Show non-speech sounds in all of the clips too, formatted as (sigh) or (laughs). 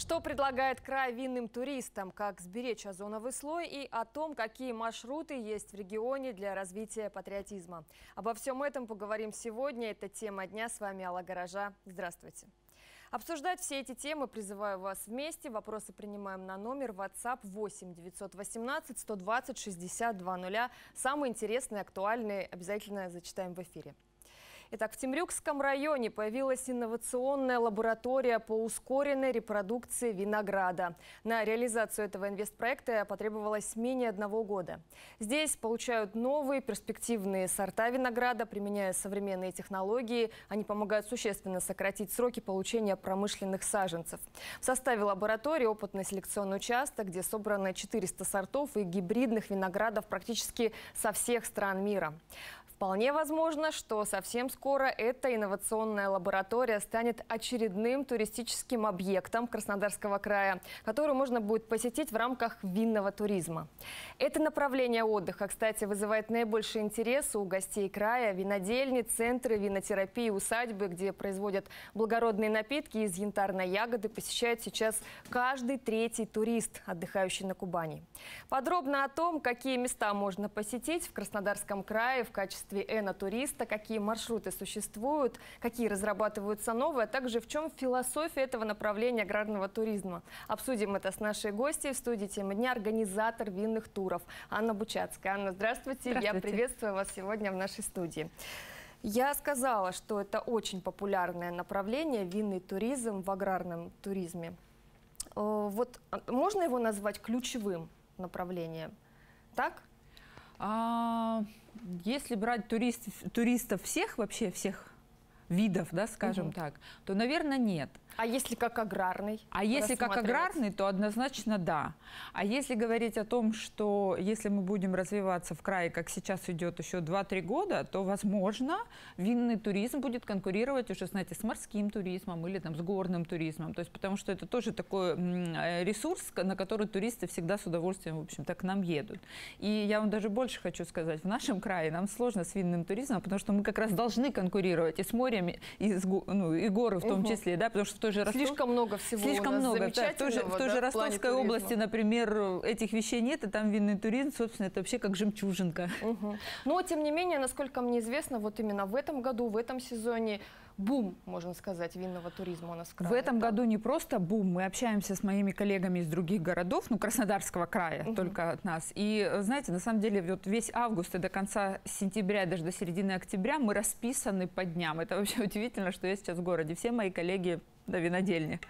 Что предлагает край винным туристам, как сберечь озоновый слой и о том, какие маршруты есть в регионе для развития патриотизма. Обо всем этом поговорим сегодня. Это тема дня. С вами Алла Гаража. Здравствуйте. Обсуждать все эти темы призываю вас вместе. Вопросы принимаем на номер WhatsApp 8 918 120 62 0. Самые интересные, актуальные обязательно зачитаем в эфире. Итак, в Темрюкском районе появилась инновационная лаборатория по ускоренной репродукции винограда. На реализацию этого инвестпроекта потребовалось менее одного года. Здесь получают новые перспективные сорта винограда, применяя современные технологии. Они помогают существенно сократить сроки получения промышленных саженцев. В составе лаборатории опытный селекционный участок, где собрано 400 сортов и гибридных виноградов практически со всех стран мира. Вполне возможно, что совсем скоро эта инновационная лаборатория станет очередным туристическим объектом Краснодарского края, который можно будет посетить в рамках винного туризма. Это направление отдыха, кстати, вызывает наибольший интерес у гостей края, винодельни, центры винотерапии, усадьбы, где производят благородные напитки из янтарной ягоды, посещает сейчас каждый третий турист, отдыхающий на Кубани. Подробно о том, какие места можно посетить в Краснодарском крае в качестве качестве эно-туриста, какие маршруты существуют, какие разрабатываются новые, а также в чем философия этого направления аграрного туризма. Обсудим это с нашей гостьей в студии темы дня, организатор винных туров Анна Бучацкая. Анна, здравствуйте. здравствуйте. Я приветствую вас сегодня в нашей студии. Я сказала, что это очень популярное направление, винный туризм в аграрном туризме. Э, вот а, можно его назвать ключевым направлением? Так? А, если брать турист, туристов всех, вообще всех видов, да, скажем угу. так, то, наверное, нет. А если как аграрный? А если как аграрный, то однозначно да. А если говорить о том, что если мы будем развиваться в крае, как сейчас идет еще 2-3 года, то, возможно, винный туризм будет конкурировать уже, знаете, с морским туризмом или там с горным туризмом. То есть потому что это тоже такой э, ресурс, на который туристы всегда с удовольствием, в общем-то, к нам едут. И я вам даже больше хочу сказать, в нашем крае нам сложно с винным туризмом, потому что мы как раз должны конкурировать и с морем, и, с, ну, и горы в том угу. числе, да, потому что той же Ростов... Слишком много всего Слишком много. Да, в той же, в той же Ростовской области, например, этих вещей нет, и там винный туризм, собственно, это вообще как жемчужинка. Угу. Но, тем не менее, насколько мне известно, вот именно в этом году, в этом сезоне бум, можно сказать, винного туризма у нас в крае. В этом году не просто бум, мы общаемся с моими коллегами из других городов, ну, Краснодарского края, угу. только от нас. И, знаете, на самом деле, вот весь август и до конца сентября, даже до середины октября мы расписаны по дням. Это вообще (laughs) удивительно, что я сейчас в городе. Все мои коллеги на винодельне.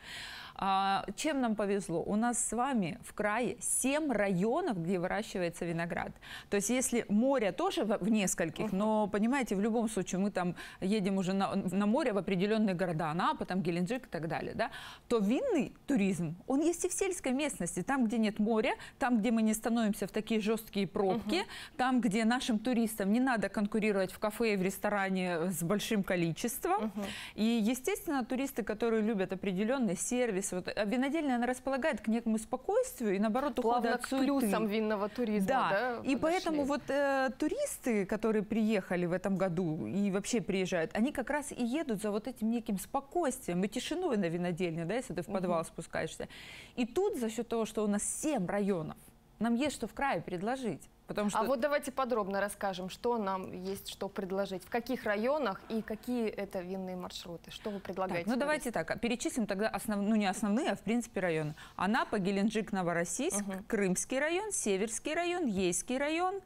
А, чем нам повезло? У нас с вами в крае 7 районов, где выращивается виноград. То есть если море тоже в, в нескольких, но, понимаете, в любом случае мы там едем уже на, на море в определенные города, Анапа, там Геленджик и так далее, да, то винный туризм, он есть и в сельской местности, там, где нет моря, там, где мы не становимся в такие жесткие пробки, uh-huh. там, где нашим туристам не надо конкурировать в кафе и в ресторане с большим количеством. Uh-huh. И, естественно, туристы, которые любят определенный сервис, вот, а винодельня, она располагает к некому спокойствию и, наоборот, ухода от суеты. плюсам винного туризма, да? да и поэтому вот э, туристы, которые приехали в этом году и вообще приезжают, они как раз и едут за вот этим неким спокойствием и тишиной на винодельне, да, если ты в подвал угу. спускаешься. И тут за счет того, что у нас 7 районов, нам есть что в крае предложить. Потому а что... А вот давайте подробно расскажем, что нам есть что предложить, в каких районах и какие это винные маршруты, что вы предлагаете? Так, ну давайте так, перечислим тогда основ... ну не основные, а в принципе районы. Анапа, Геленджик, Новороссийск, угу. Крымский район, Северский район, Ейский район,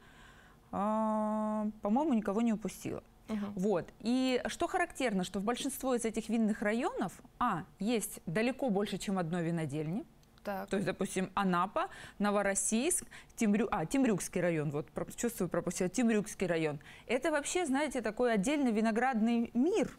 а, по-моему, никого не упустила. Угу. Вот. И что характерно, что в большинство из этих винных районов, а, есть далеко больше, чем одной винодельни, так. То есть, допустим, Анапа, Новороссийск, Темрю... а, Темрюкский район, вот чувствую, пропустила, Темрюкский район. Это вообще, знаете, такой отдельный виноградный мир.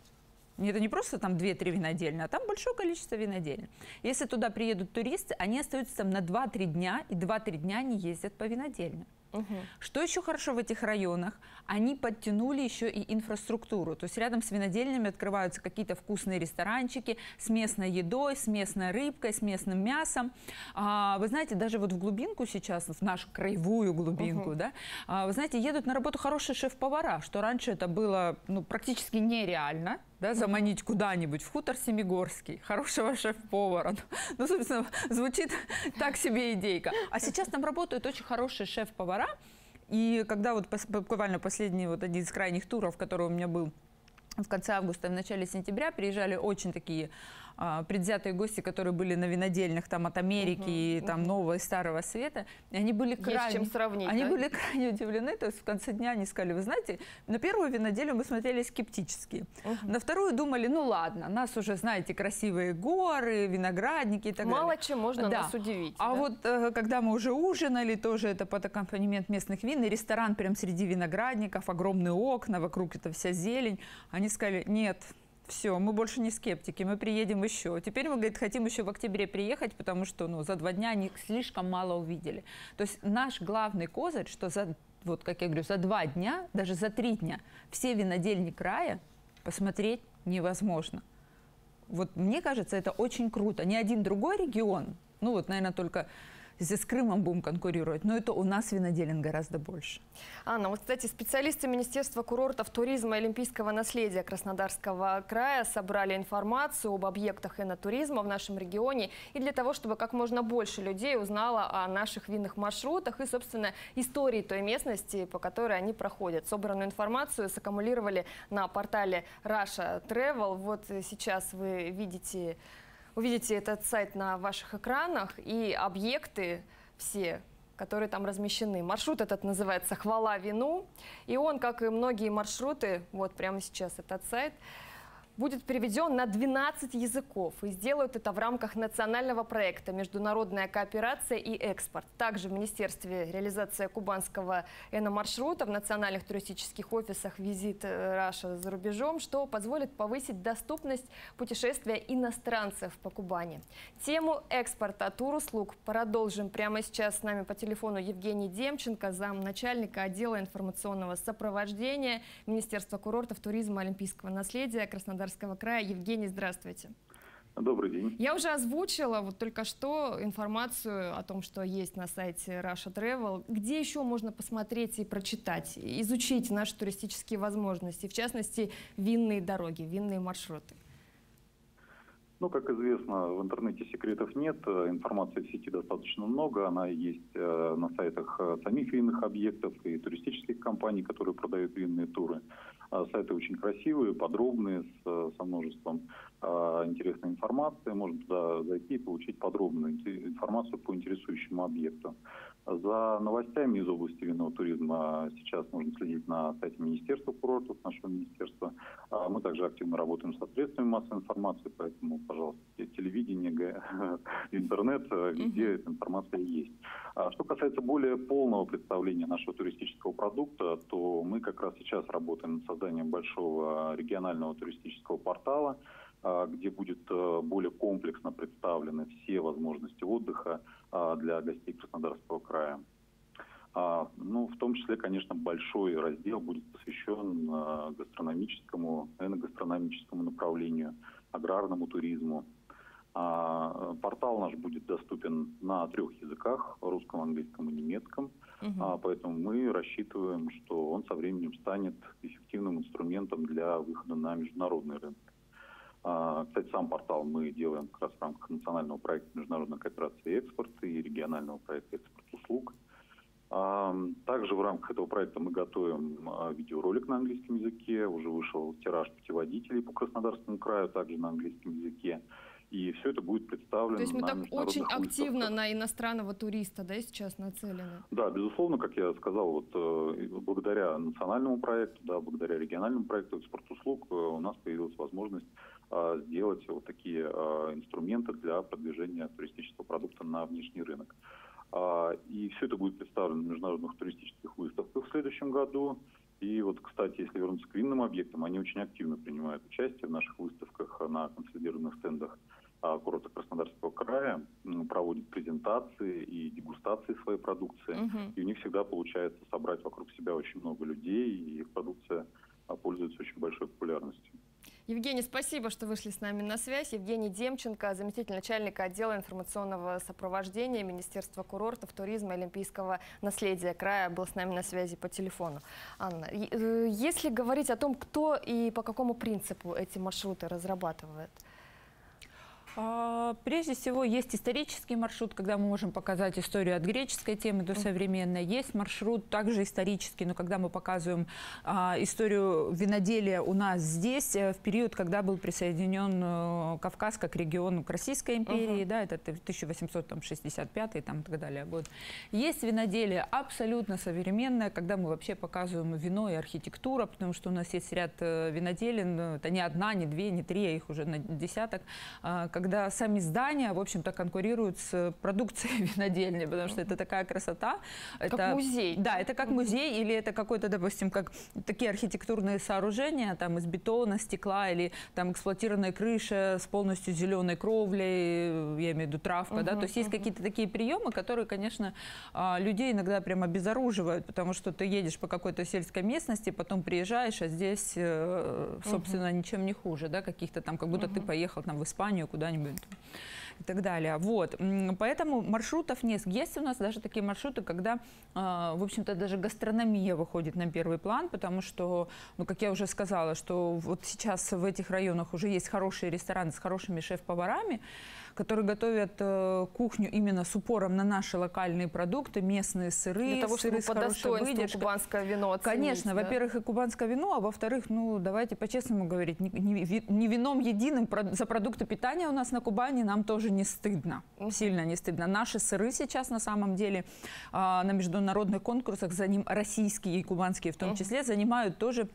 Это не просто там 2-3 винодельни, а там большое количество винодельни. Если туда приедут туристы, они остаются там на 2-3 дня, и 2-3 дня они ездят по винодельням. Угу. Что еще хорошо в этих районах? Они подтянули еще и инфраструктуру. То есть рядом с винодельнями открываются какие-то вкусные ресторанчики с местной едой, с местной рыбкой, с местным мясом. А, вы знаете, даже вот в глубинку сейчас, в нашу краевую глубинку, угу. да, а, вы знаете, едут на работу хорошие шеф-повара, что раньше это было ну, практически нереально. Да, заманить куда-нибудь в хутор Семигорский, хорошего шеф-повара. Ну, собственно, звучит так себе идейка. А сейчас там работают очень хорошие шеф-повара, и когда вот буквально последний вот один из крайних туров, который у меня был в конце августа, в начале сентября, приезжали очень такие а, предвзятые гости, которые были на винодельных там от Америки угу, и там угу. нового и старого света, и они были крайне, чем сравнить, они да? были (laughs) крайне удивлены. То есть в конце дня они сказали, вы знаете, на первую виноделю мы смотрели скептически, угу. на вторую думали, ну ладно, нас уже знаете красивые горы, виноградники и так Мало далее. Мало чем можно да. нас удивить. А да? вот э, когда мы уже ужинали, тоже это под аккомпанемент местных вин, и ресторан прям среди виноградников, огромные окна, вокруг это вся зелень, они сказали, нет, все, мы больше не скептики, мы приедем еще. Теперь мы, говорит, хотим еще в октябре приехать, потому что ну, за два дня они слишком мало увидели. То есть наш главный козырь, что за, вот как я говорю, за два дня, даже за три дня все винодельни края посмотреть невозможно. Вот мне кажется, это очень круто. Ни один другой регион, ну вот, наверное, только если с Крымом будем конкурировать, но это у нас виноделин гораздо больше. Анна, вот, кстати, специалисты Министерства курортов, туризма и олимпийского наследия Краснодарского края собрали информацию об объектах энотуризма в нашем регионе и для того, чтобы как можно больше людей узнало о наших винных маршрутах и, собственно, истории той местности, по которой они проходят. Собранную информацию саккумулировали на портале Russia Travel. Вот сейчас вы видите увидите этот сайт на ваших экранах и объекты все, которые там размещены. Маршрут этот называется «Хвала вину», и он, как и многие маршруты, вот прямо сейчас этот сайт, будет переведен на 12 языков и сделают это в рамках национального проекта «Международная кооперация и экспорт». Также в Министерстве реализация кубанского эномаршрута в национальных туристических офисах «Визит Раша» за рубежом, что позволит повысить доступность путешествия иностранцев по Кубани. Тему экспорта тур-услуг продолжим прямо сейчас. С нами по телефону Евгений Демченко, замначальника отдела информационного сопровождения Министерства курортов, туризма, олимпийского наследия Краснодар Краснодарского края. Евгений, здравствуйте. Добрый день. Я уже озвучила вот только что информацию о том, что есть на сайте Russia Travel. Где еще можно посмотреть и прочитать, изучить наши туристические возможности, в частности, винные дороги, винные маршруты? Ну, как известно, в интернете секретов нет, информации в сети достаточно много, она есть э, на сайтах э, самих винных объектов и туристических компаний, которые продают винные туры. А сайты очень красивые, подробные, с, со множеством э, интересной информации. Можно туда зайти и получить подробную информацию по интересующему объекту. За новостями из области винного туризма сейчас можно следить на сайте Министерства курортов, нашего министерства. А мы также активно работаем со средствами массовой информации, поэтому, пожалуйста, телевидение, (laughs) интернет, везде эта информация есть. Что касается более полного представления нашего туристического продукта, то мы как раз сейчас работаем над созданием большого регионального туристического портала, а, где будет э, более комплексно представлены все возможности отдыха а, для гостей Краснодарского края. А, ну, в том числе, конечно, большой раздел будет посвящен гастрономическому, эногастрономическому направлению, аграрному туризму. Портал наш будет доступен на трех языках, русском, английском и немецком. Угу. Поэтому мы рассчитываем, что он со временем станет эффективным инструментом для выхода на международный рынок. А, кстати, сам портал мы делаем как раз в рамках национального проекта международной кооперации и экспорта и регионального проекта экспорт услуг. А, также в рамках этого проекта мы готовим а, видеоролик на английском языке. Уже вышел тираж путеводителей по Краснодарскому краю, также на английском языке. И все это будет представлено. То есть мы так очень активно на иностранного туриста, да, сейчас нацелены? Да, безусловно, как я сказал, вот э, благодаря национальному проекту, да, благодаря региональному проекту экспорт услуг э, у нас появилась возможность а, сделать вот такие а, инструменты для продвижения туристического продукта на внешний рынок. А, и все это будет представлено на международных туристических выставках в следующем году. И вот, кстати, если вернуться к винным объектам, они очень активно принимают участие в наших выставках на консолидированных стендах курорта Краснодарского края, проводят презентации и дегустации своей продукции. Угу. И у них всегда получается собрать вокруг себя очень много людей, и их продукция пользуется очень большой популярностью. Евгений, спасибо, что вышли с нами на связь. Евгений Демченко, заместитель начальника отдела информационного сопровождения Министерства курортов, туризма и олимпийского наследия края, был с нами на связи по телефону. Анна, э, если говорить о том, кто и по какому принципу эти маршруты разрабатывает? А, прежде всего, есть исторический маршрут, когда мы можем показать историю от греческой темы до современной. Есть маршрут также исторический, но когда мы показываем а, историю виноделия у нас здесь, э, в период, когда был присоединен э, Кавказ как регион к Российской империи, uh-huh. да, это 1865 там, и так далее год. Есть виноделие абсолютно современное, когда мы вообще показываем вино и архитектура, потому что у нас есть ряд э, виноделин, это не одна, не две, не три, а их уже на десяток, а, когда когда сами здания, в общем-то, конкурируют с продукцией (laughs) винодельни, потому что это такая красота. Как это, музей. Да, это как музей, или это какой-то, допустим, как такие архитектурные сооружения, там, из бетона, стекла, или там эксплуатированная крыша с полностью зеленой кровлей, я имею в виду травка, uh-huh, да, то есть uh-huh. есть какие-то такие приемы, которые, конечно, а, людей иногда прям обезоруживают, потому что ты едешь по какой-то сельской местности, потом приезжаешь, а здесь, э, собственно, uh-huh. ничем не хуже, да, каких-то там, как будто uh-huh. ты поехал там в Испанию куда-нибудь куда-нибудь и так далее. Вот. Поэтому маршрутов нет. Есть у нас даже такие маршруты, когда, а, в общем-то, даже гастрономия выходит на первый план, потому что, ну, как я уже сказала, что вот сейчас в этих районах уже есть хорошие рестораны с хорошими шеф-поварами, которые готовят э, кухню именно с упором на наши локальные продукты, местные сыры, Для того, сыры чтобы по достоинству кубанское вино оценить, Конечно, да? во-первых, и кубанское вино, а во-вторых, ну, давайте по-честному говорить, не, не, не вином единым за продукты питания у нас на Кубани нам тоже не стыдно, сильно не стыдно. Наши сыры сейчас на самом деле а, на международных конкурсах, за ним российские и кубанские в том числе, занимают тоже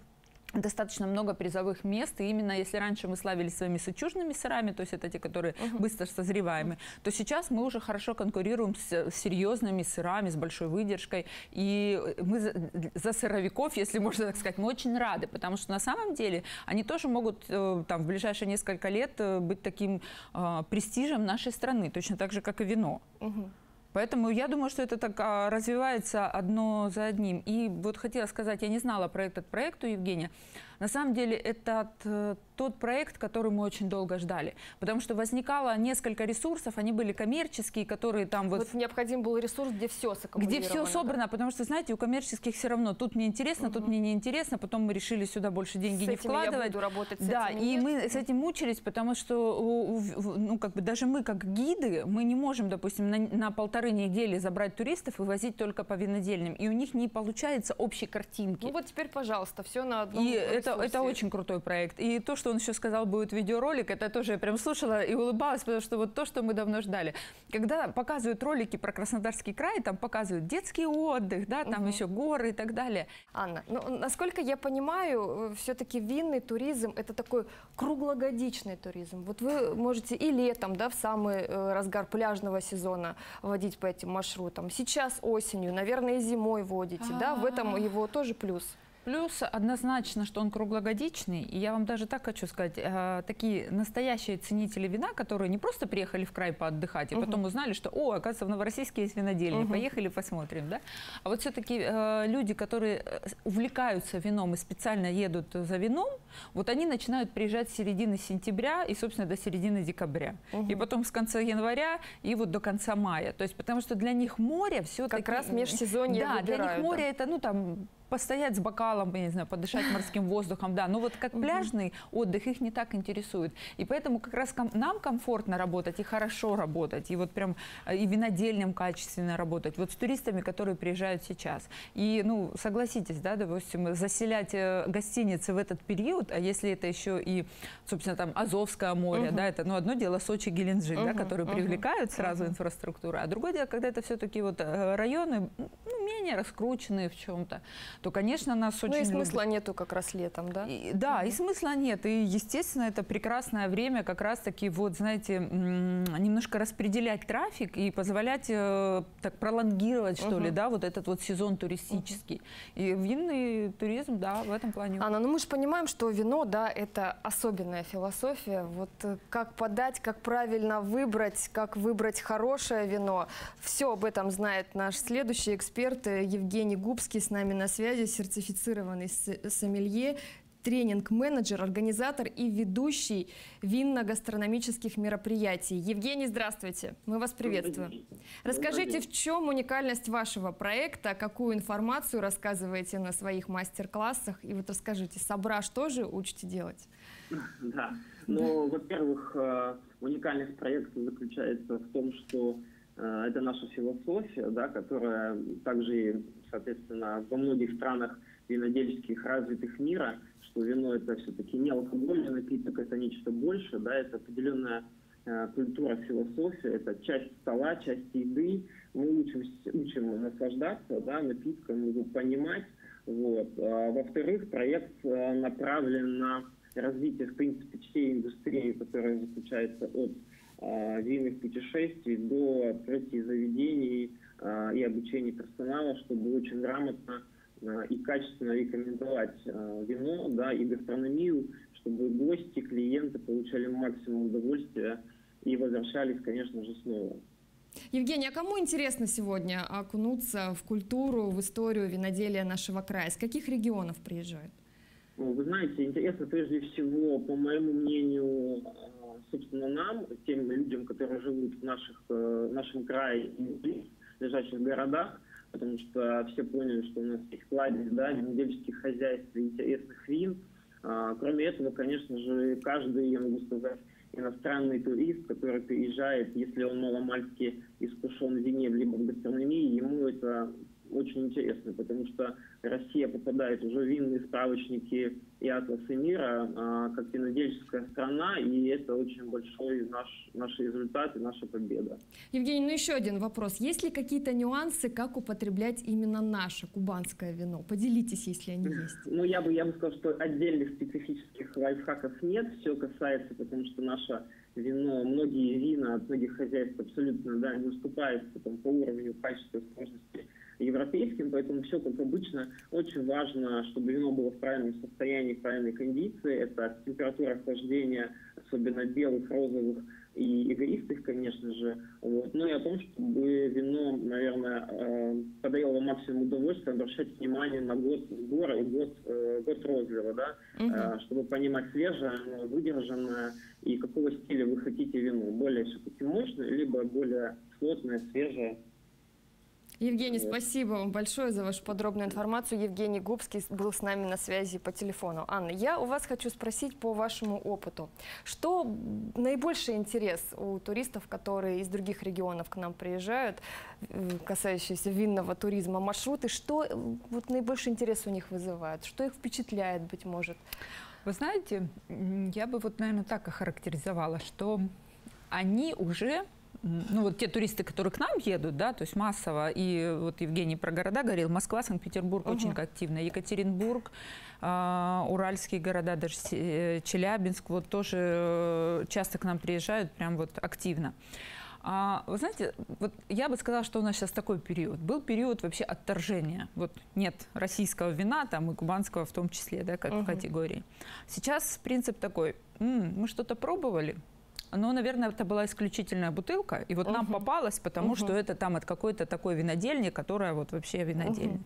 достаточно много призовых мест. И именно если раньше мы славились своими сычужными сырами, то есть это те, которые uh-huh. быстро созреваемы, то сейчас мы уже хорошо конкурируем с серьезными сырами, с большой выдержкой. И мы за, за сыровиков, если можно так сказать, мы очень рады, потому что на самом деле они тоже могут э, там, в ближайшие несколько лет э, быть таким э, престижем нашей страны, точно так же, как и вино. Uh-huh. Поэтому я думаю, что это так а, развивается одно за одним. И вот хотела сказать, я не знала про этот проект у Евгения. На самом деле это э, тот проект, который мы очень долго ждали. Потому что возникало несколько ресурсов, они были коммерческие, которые там вот... Вот необходим был ресурс, где все Где все собрано, да? потому что, знаете, у коммерческих все равно тут мне интересно, угу. тут мне не интересно, потом мы решили сюда больше деньги с не вкладывать. Я буду работать с да, и нет. мы с этим мучились, потому что, ну, как бы даже мы, как гиды, мы не можем, допустим, на, на полторы недели забрать туристов и возить только по винодельням. И у них не получается общей картинки. Ну вот теперь, пожалуйста, все на одном И это это, это очень крутой проект. И то, что он еще сказал, будет видеоролик, это тоже я прям слушала и улыбалась, потому что вот то, что мы давно ждали. Когда показывают ролики про Краснодарский край, там показывают детский отдых, да, там угу. еще горы и так далее. Анна, ну, насколько я понимаю, э, все-таки винный туризм – это такой круглогодичный туризм. Вот вы можете и летом, да, в самый э, разгар пляжного сезона водить по этим маршрутам. Сейчас осенью, наверное, и зимой водите, А-а-а. да, в этом его тоже плюс. Плюс однозначно, что он круглогодичный. И я вам даже так хочу сказать, э, такие настоящие ценители вина, которые не просто приехали в край поотдыхать, и угу. потом узнали, что, о, оказывается, в Новороссийске есть винодельня, угу. поехали посмотрим, да? А вот все-таки э, люди, которые э, увлекаются вином и специально едут за вином, вот они начинают приезжать с середины сентября и, собственно, до середины декабря. Угу. И потом с конца января и вот до конца мая. То есть, потому что для них море все-таки... Как раз межсезонье Да, выбирают, для них море да. это, ну, там, постоять с бокалом, я не знаю, подышать морским воздухом, да. Но вот как пляжный отдых их не так интересует. И поэтому как раз нам комфортно работать и хорошо работать, и вот прям э, и винодельням качественно работать. Вот с туристами, которые приезжают сейчас. И, ну, согласитесь, да, допустим, заселять э, гостиницы в этот период, а если это еще и, собственно, там Азовское море, uh-huh. да, это, ну, одно дело Сочи, Геленджик, uh-huh. да, которые uh-huh. привлекают сразу uh-huh. инфраструктуру, а другое дело, когда это все-таки вот э, районы, ну, менее раскрученные в чем-то то, конечно, нас очень Ну и смысла любят. нету как раз летом, да? И, да, mm-hmm. и смысла нет. И, естественно, это прекрасное время как раз-таки, вот, знаете, немножко распределять трафик и позволять э, так пролонгировать, что uh-huh. ли, да, вот этот вот сезон туристический. Uh-huh. И винный туризм, да, в этом плане. Анна, ну мы же понимаем, что вино, да, это особенная философия. Вот э, как подать, как правильно выбрать, как выбрать хорошее вино. Все об этом знает наш следующий эксперт э, Евгений Губский с нами на связи связи, сертифицированный сомелье, тренинг-менеджер, организатор и ведущий винно-гастрономических мероприятий. Евгений, здравствуйте. Мы вас приветствуем. Расскажите, в чем уникальность вашего проекта, какую информацию рассказываете на своих мастер-классах? И вот расскажите, Сображ тоже учите делать? Да. Ну, во-первых, э, уникальность проекта заключается в том, что это наша философия, да, которая также, соответственно, во многих странах винодельческих развитых мира, что вино это все-таки не алкогольный напиток, это нечто больше, да, это определенная э, культура, философия, это часть стола, часть еды. Мы учим, учим наслаждаться да, напитком, его понимать. Вот. А, во-вторых, проект э, направлен на развитие, в принципе, всей индустрии, которая заключается от винных путешествий до открытия заведений э, и обучения персонала, чтобы очень грамотно э, и качественно рекомендовать э, вино да, и гастрономию, чтобы гости, клиенты получали максимум удовольствия и возвращались, конечно же, снова. Евгений, а кому интересно сегодня окунуться в культуру, в историю виноделия нашего края? С каких регионов приезжают? Ну, вы знаете, интересно прежде всего, по моему мнению, собственно, нам, тем людям, которые живут в наших, э, нашем крае и в лежащих городах, потому что все поняли, что у нас есть кладезь, да, винодельческих хозяйств и интересных вин. А, кроме этого, конечно же, каждый, я могу сказать, иностранный турист, который приезжает, если он маломальски искушен в вине, либо в гастрономии, ему это очень интересно, потому что Россия попадает уже в винные справочники и атласы мира а, как винодельческая страна, и это очень большой наш, наш результат и наша победа. Евгений, ну еще один вопрос. Есть ли какие-то нюансы, как употреблять именно наше кубанское вино? Поделитесь, если они есть. Ну, я бы, я бы сказал, что отдельных специфических лайфхаков нет. Все касается, потому что наше вино, многие вина от многих хозяйств абсолютно да, не уступают потом, по уровню качества, сложности европейским, поэтому все как обычно. Очень важно, чтобы вино было в правильном состоянии, в правильной кондиции. Это температура охлаждения, особенно белых, розовых и игристых, конечно же. Вот. Ну и о том, чтобы вино, наверное, э, подарило максимум удовольствия, обращать внимание на год сбора и год, э, год розлива, да, угу. чтобы понимать свежее, выдержанное и какого стиля вы хотите вино. Более все-таки мощное, либо более плотное, свежее. Евгений, спасибо вам большое за вашу подробную информацию. Евгений Губский был с нами на связи по телефону. Анна, я у вас хочу спросить по вашему опыту. Что наибольший интерес у туристов, которые из других регионов к нам приезжают, э, касающиеся винного туризма, маршруты, что э, вот наибольший интерес у них вызывает? Что их впечатляет, быть может? Вы знаете, я бы вот, наверное, так охарактеризовала, что они уже ну вот те туристы, которые к нам едут, да, то есть массово, и вот Евгений про города говорил, Москва, Санкт-Петербург угу. очень активно, Екатеринбург, э, уральские города, даже э, Челябинск, вот тоже э, часто к нам приезжают прям вот активно. А, вы знаете, вот я бы сказала, что у нас сейчас такой период. Был период вообще отторжения. Вот нет российского вина, там и кубанского в том числе, да, как угу. категории. Сейчас принцип такой, М, мы что-то пробовали, но, наверное, это была исключительная бутылка, и вот угу. нам попалась, потому угу. что это там от какой-то такой винодельни, которая вот вообще винодельня. Угу.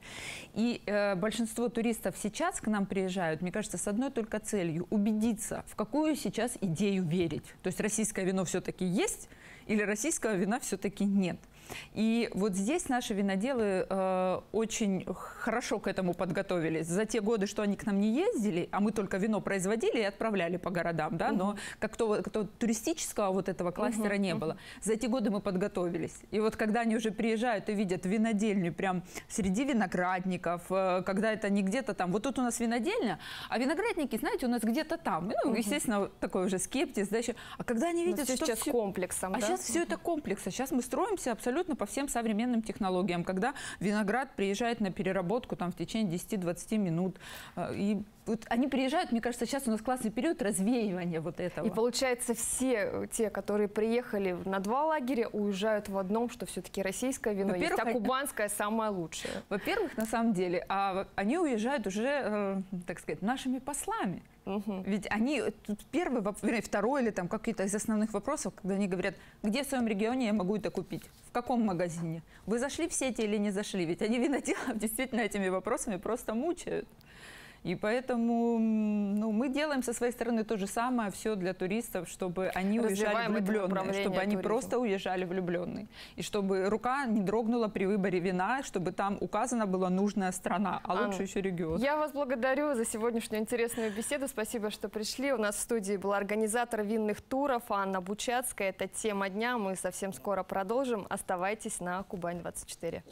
И э, большинство туристов сейчас к нам приезжают, мне кажется, с одной только целью – убедиться, в какую сейчас идею верить. То есть российское вино все-таки есть, или российского вина все-таки нет. И вот здесь наши виноделы э, очень хорошо к этому подготовились. За те годы, что они к нам не ездили, а мы только вино производили и отправляли по городам, да, угу. но как-то как туристического вот этого кластера угу, не угу. было. За эти годы мы подготовились. И вот когда они уже приезжают и видят винодельню прям среди виноградников, э, когда это не где-то там, вот тут у нас винодельня, а виноградники, знаете, у нас где-то там. Ну, угу. естественно, такой уже скептиз, да, еще. А когда они видят, что сейчас все... комплексом, а да? сейчас все это комплексно. Сейчас мы строимся абсолютно абсолютно по всем современным технологиям, когда виноград приезжает на переработку там, в течение 10-20 минут. Э, и вот они приезжают, мне кажется, сейчас у нас классный период развеивания вот этого. И получается, все те, которые приехали на два лагеря, уезжают в одном, что все-таки российское вино есть, а кубанское самое лучшее. Во-первых, на самом деле, а они уезжают уже, э, так сказать, нашими послами. Угу. Ведь они тут первый, второй или там какие-то из основных вопросов, когда они говорят, где в своем регионе я могу это купить, в каком магазине, вы зашли в сети или не зашли, ведь они виноделов (laughs) действительно этими вопросами просто мучают. И поэтому ну, мы делаем со своей стороны то же самое, все для туристов, чтобы они уезжали влюбленные, чтобы они просто уезжали влюбленные. И чтобы рука не дрогнула при выборе вина, чтобы там указана была нужная страна, а лучше еще регион. Я вас благодарю за сегодняшнюю интересную беседу. Спасибо, что пришли. У нас в студии был организатор винных туров Анна Бучацкая. Это тема дня. Мы совсем скоро продолжим. Оставайтесь на Кубань 24.